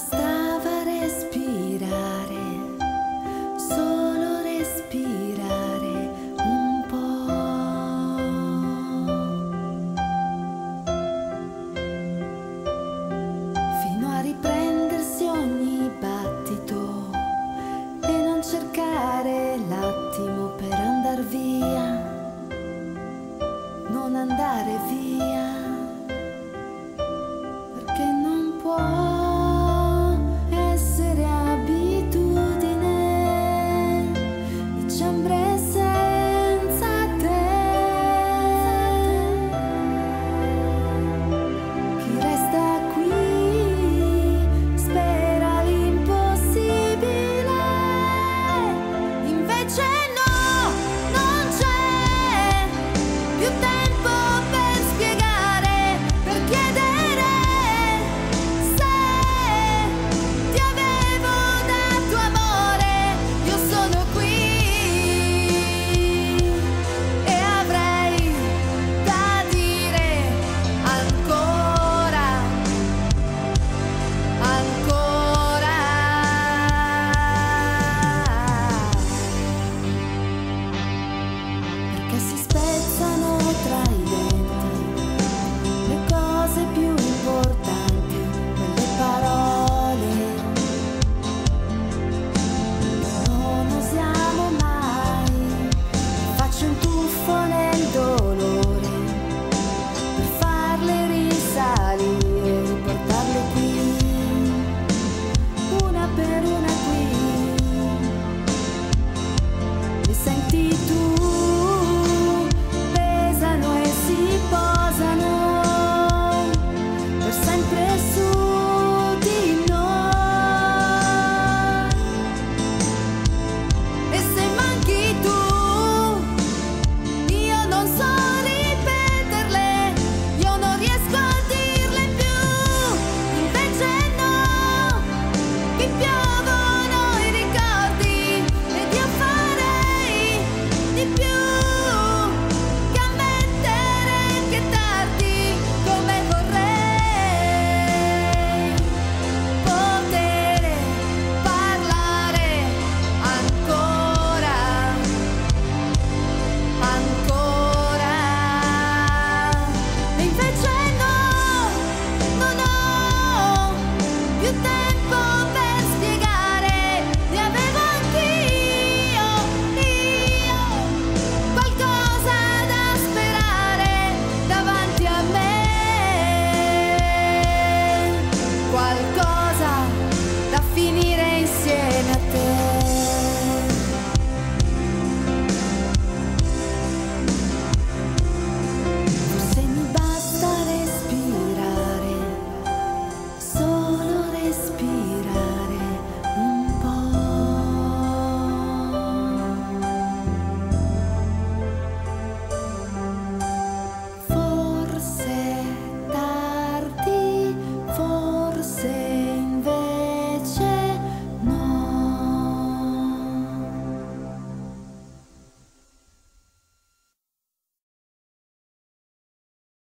Bastava respirare, solo respirare un po'. Fino a riprendersi ogni battito e non cercare l'attimo per andar via, non andare via. che si spezzano tra i denti.